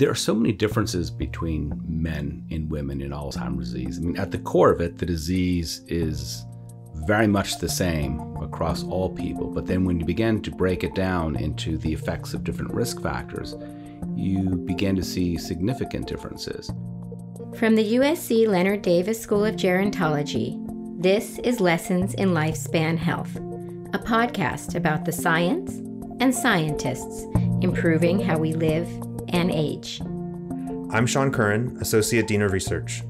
there are so many differences between men and women in Alzheimer's disease. I mean, at the core of it, the disease is very much the same across all people. But then when you begin to break it down into the effects of different risk factors, you begin to see significant differences. From the USC Leonard Davis School of Gerontology, this is Lessons in Lifespan Health, a podcast about the science and scientists improving how we live and age. I'm Sean Curran, Associate Dean of Research.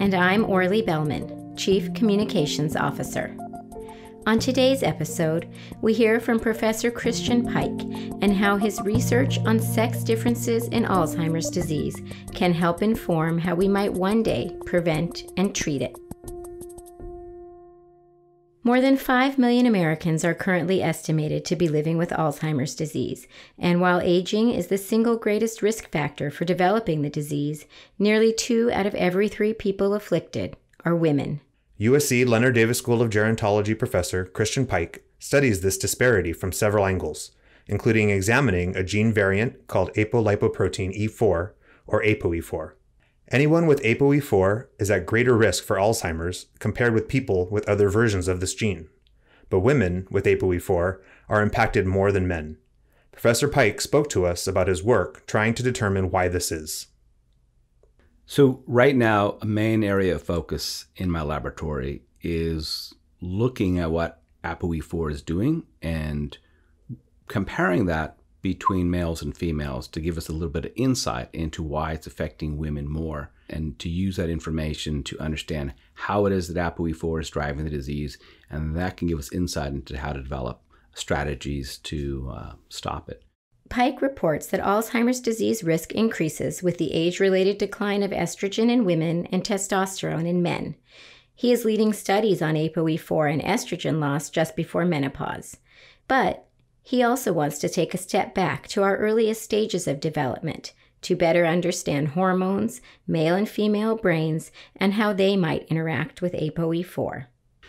And I'm Orli Belman, Chief Communications Officer. On today's episode, we hear from Professor Christian Pike and how his research on sex differences in Alzheimer's disease can help inform how we might one day prevent and treat it. More than 5 million Americans are currently estimated to be living with Alzheimer's disease, and while aging is the single greatest risk factor for developing the disease, nearly two out of every three people afflicted are women. USC Leonard Davis School of Gerontology professor Christian Pike studies this disparity from several angles, including examining a gene variant called apolipoprotein E4, or ApoE4. Anyone with ApoE4 is at greater risk for Alzheimer's compared with people with other versions of this gene. But women with ApoE4 are impacted more than men. Professor Pike spoke to us about his work trying to determine why this is. So, right now, a main area of focus in my laboratory is looking at what ApoE4 is doing and comparing that between males and females to give us a little bit of insight into why it's affecting women more and to use that information to understand how it is that ApoE4 is driving the disease. And that can give us insight into how to develop strategies to uh, stop it. Pike reports that Alzheimer's disease risk increases with the age related decline of estrogen in women and testosterone in men. He is leading studies on ApoE4 and estrogen loss just before menopause. But he also wants to take a step back to our earliest stages of development to better understand hormones, male and female brains, and how they might interact with ApoE4.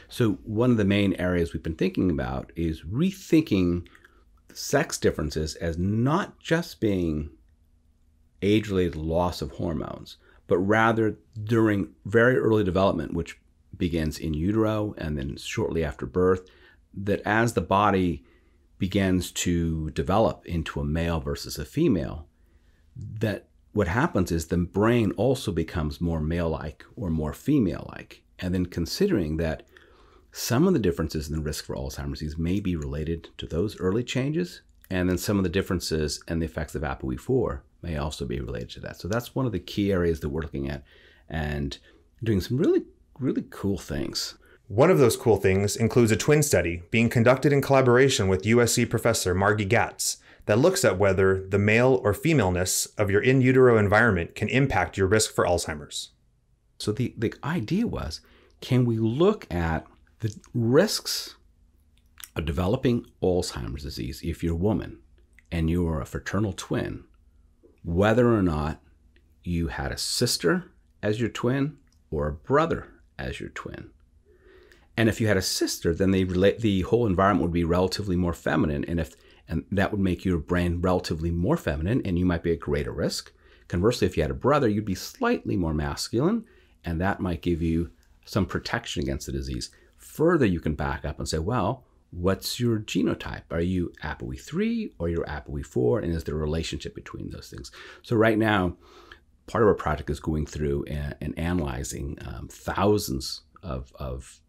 So, one of the main areas we've been thinking about is rethinking sex differences as not just being age related loss of hormones, but rather during very early development, which begins in utero and then shortly after birth, that as the body begins to develop into a male versus a female, that what happens is the brain also becomes more male like or more female like. And then considering that some of the differences in the risk for Alzheimer's disease may be related to those early changes, and then some of the differences and the effects of ApoE4 may also be related to that. So that's one of the key areas that we're looking at and doing some really, really cool things. One of those cool things includes a twin study being conducted in collaboration with USC professor Margie Gatz that looks at whether the male or femaleness of your in utero environment can impact your risk for Alzheimer's. So the, the idea was can we look at the risks of developing Alzheimer's disease if you're a woman and you are a fraternal twin, whether or not you had a sister as your twin or a brother as your twin? And if you had a sister, then the the whole environment would be relatively more feminine, and if and that would make your brain relatively more feminine, and you might be at greater risk. Conversely, if you had a brother, you'd be slightly more masculine, and that might give you some protection against the disease. Further, you can back up and say, well, what's your genotype? Are you ApoE3 or you're ApoE4? And is there a relationship between those things? So right now, part of our project is going through and, and analyzing um, thousands of, of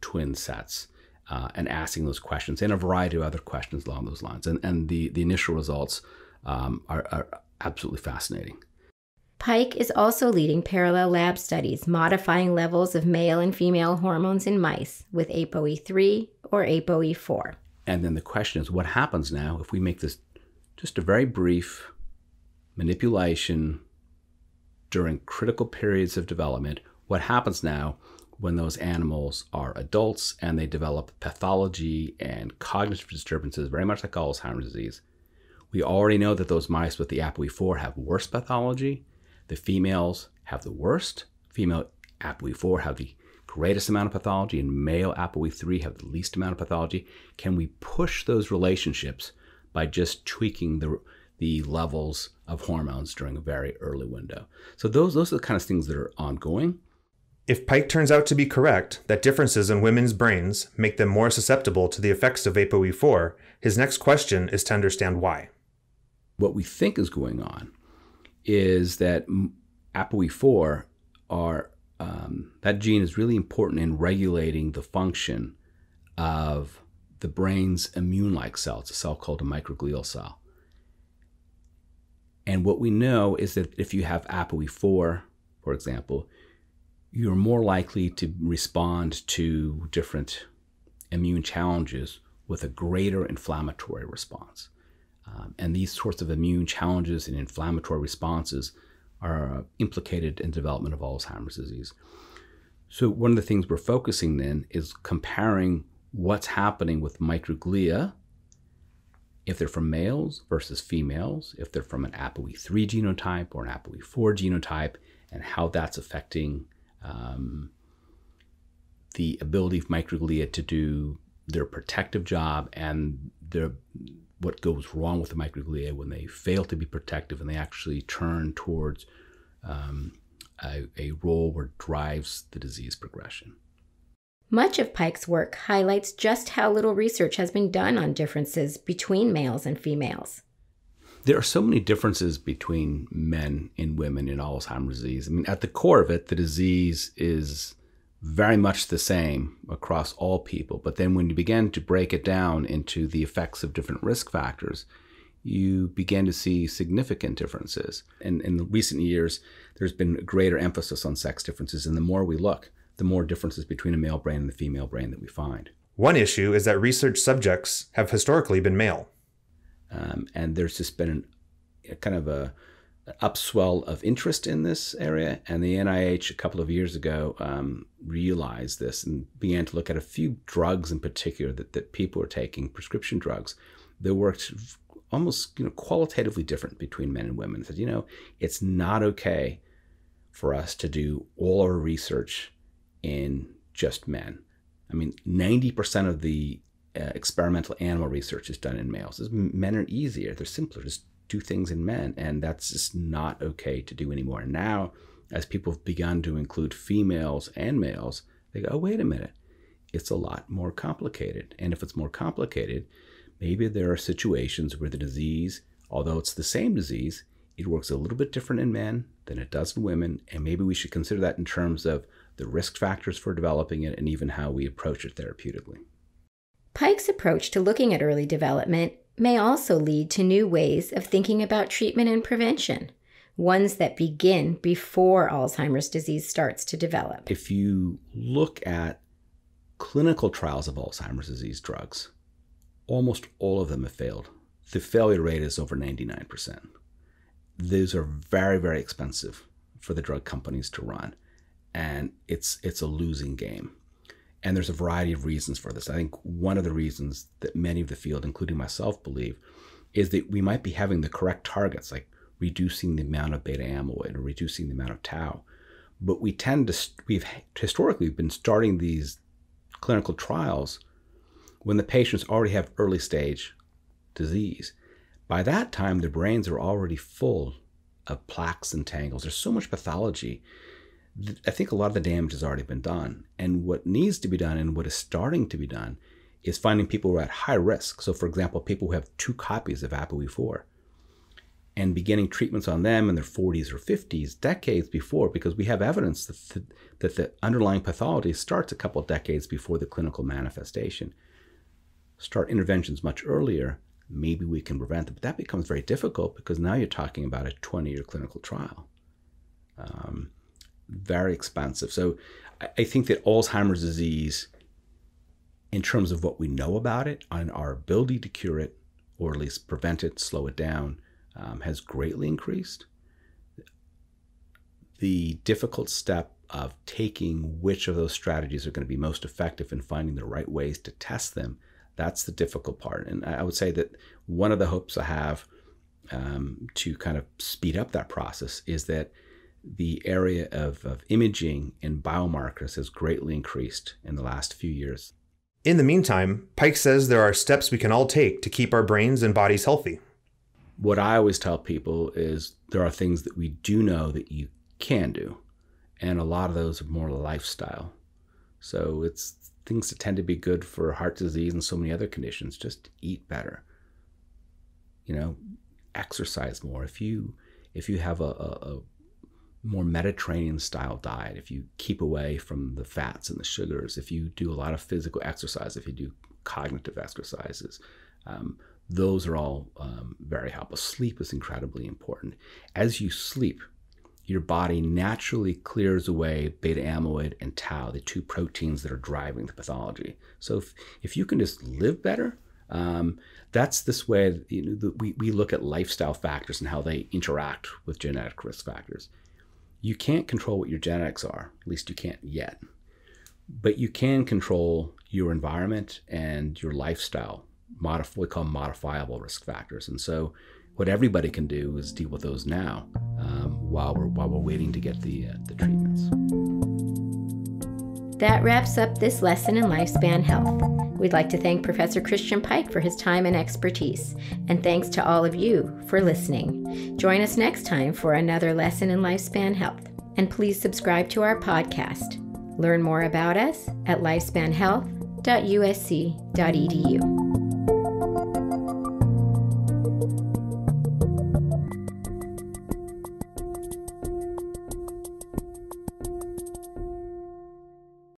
twin sets uh, and asking those questions and a variety of other questions along those lines. And, and the, the initial results um, are, are absolutely fascinating. Pike is also leading parallel lab studies modifying levels of male and female hormones in mice with ApoE3 or ApoE4. And then the question is what happens now if we make this just a very brief manipulation during critical periods of development? What happens now when those animals are adults and they develop pathology and cognitive disturbances, very much like Alzheimer's disease. We already know that those mice with the ApoE4 have worse pathology. The females have the worst. Female ApoE4 have the greatest amount of pathology, and male ApoE3 have the least amount of pathology. Can we push those relationships by just tweaking the, the levels of hormones during a very early window. So those those are the kind of things that are ongoing. If Pike turns out to be correct that differences in women's brains make them more susceptible to the effects of ApoE4, his next question is to understand why. What we think is going on is that ApoE4 are um, that gene is really important in regulating the function of the brain's immune-like cell. It's a cell called a microglial cell. And what we know is that if you have ApoE4, for example, you're more likely to respond to different immune challenges with a greater inflammatory response. Um, and these sorts of immune challenges and inflammatory responses are implicated in development of Alzheimer's disease. So one of the things we're focusing then is comparing what's happening with microglia if they're from males versus females, if they're from an ApoE3 genotype or an ApoE4 genotype, and how that's affecting um, the ability of microglia to do their protective job and their what goes wrong with the microglia when they fail to be protective and they actually turn towards um, a, a role where drives the disease progression. Much of Pike's work highlights just how little research has been done on differences between males and females. There are so many differences between men and women in Alzheimer's disease. I mean, at the core of it, the disease is very much the same across all people. But then when you begin to break it down into the effects of different risk factors, you begin to see significant differences. And in recent years, there's been greater emphasis on sex differences. And the more we look, the more differences between a male brain and the female brain that we find. One issue is that research subjects have historically been male. Um, and there's just been an, a kind of a, upswell of interest in this area, and the NIH a couple of years ago um, realized this and began to look at a few drugs in particular that, that people are taking, prescription drugs, that worked almost you know qualitatively different between men and women. Said, you know, it's not okay for us to do all our research in just men. I mean, 90% of the uh, experimental animal research is done in males. Men are easier, they're simpler. Just do things in men, and that's just not okay to do anymore. Now, as people have begun to include females and males, they go, oh, wait a minute, it's a lot more complicated. And if it's more complicated, maybe there are situations where the disease, although it's the same disease, it works a little bit different in men than it does in women. And maybe we should consider that in terms of the risk factors for developing it and even how we approach it therapeutically. Pike's approach to looking at early development may also lead to new ways of thinking about treatment and prevention, ones that begin before Alzheimer's disease starts to develop. If you look at clinical trials of Alzheimer's disease drugs, almost all of them have failed. The failure rate is over 99%. Those are very, very expensive for the drug companies to run, and it's it's a losing game. And there's a variety of reasons for this. I think one of the reasons that many of the field, including myself, believe is that we might be having the correct targets, like reducing the amount of beta amyloid or reducing the amount of tau. But we tend to, we've historically been starting these clinical trials when the patients already have early stage disease. By that time, their brains are already full of plaques and tangles. There's so much pathology I think a lot of the damage has already been done. And what needs to be done and what is starting to be done is finding people who are at high risk. So, for example, people who have two copies of ApoE4 and beginning treatments on them in their 40s or 50s, decades before, because we have evidence that the, that the underlying pathology starts a couple decades before the clinical manifestation. Start interventions much earlier, maybe we can prevent it. But that becomes very difficult because now you're talking about a 20 year clinical trial. Um, very expensive. So I think that Alzheimer's disease, in terms of what we know about it and our ability to cure it, or at least prevent it, slow it down, um, has greatly increased. The difficult step of taking which of those strategies are going to be most effective and finding the right ways to test them, that's the difficult part. And I would say that one of the hopes I have um, to kind of speed up that process is that the area of, of imaging and biomarkers has greatly increased in the last few years. In the meantime, Pike says there are steps we can all take to keep our brains and bodies healthy. what I always tell people is there are things that we do know that you can do, and a lot of those are more lifestyle. So it's things that tend to be good for heart disease and so many other conditions. Just eat better. You know, exercise more. If you if you have a, a, a more Mediterranean style diet, if you keep away from the fats and the sugars, if you do a lot of physical exercise, if you do cognitive exercises, um, those are all um, very helpful. Sleep is incredibly important. As you sleep, your body naturally clears away beta amyloid and tau, the two proteins that are driving the pathology. So if, if you can just live better, um, that's this way you know, the, we, we look at lifestyle factors and how they interact with genetic risk factors. You can't control what your genetics are, at least you can't yet. But you can control your environment and your lifestyle, modif- we call modifiable risk factors. And so what everybody can do is deal with those now um, while we're while we're waiting to get the uh, the treatments. That wraps up this lesson in lifespan health. We'd like to thank Professor Christian Pike for his time and expertise, and thanks to all of you for listening. Join us next time for another lesson in lifespan health, and please subscribe to our podcast. Learn more about us at lifespanhealth.usc.edu.